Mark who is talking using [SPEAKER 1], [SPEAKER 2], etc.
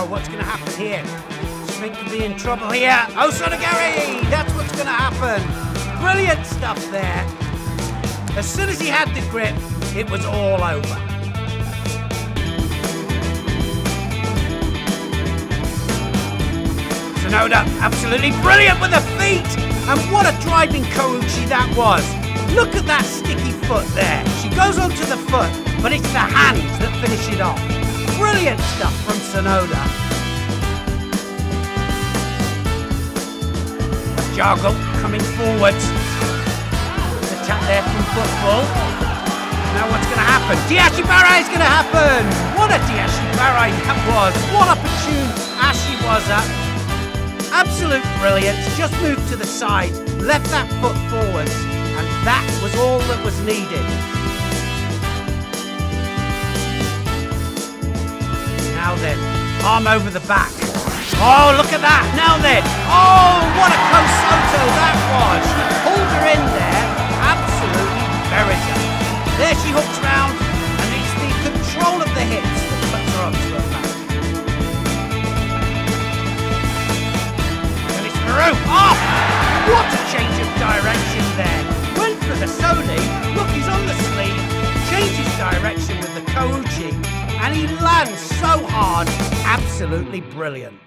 [SPEAKER 1] now. What's going to happen here? Smink could be in trouble here. Oh, Sonagari! That's what's going to happen. Brilliant stuff there. As soon as he had the grip, it was all over. Sonoda, absolutely brilliant with the feet! And what a driving Kouchi that was! Look at that sticky foot there. She goes onto the foot, but it's the hands that finish it off. Brilliant stuff from Sonoda. Jargo coming forwards. Attack there from football. Now what's going to happen? Deashibarai is going to happen! What a Deashibarai that was! What opportune Ashi was at. Absolute brilliance. Just moved to the side, left that foot forwards, and that was all that was needed. Now then, arm over the back. Oh, look at that. Now then. Oh, what a close Soto that was. She pulled her in there. Absolutely buried her. There she hooks round, and it's the control of the hips that puts her onto her back. And it's Maru. Oh, what a change of direction there. Went for the Sony. Look, he's on the sleeve. Changes direction with the Kouchi. And he lands so hard. Absolutely brilliant.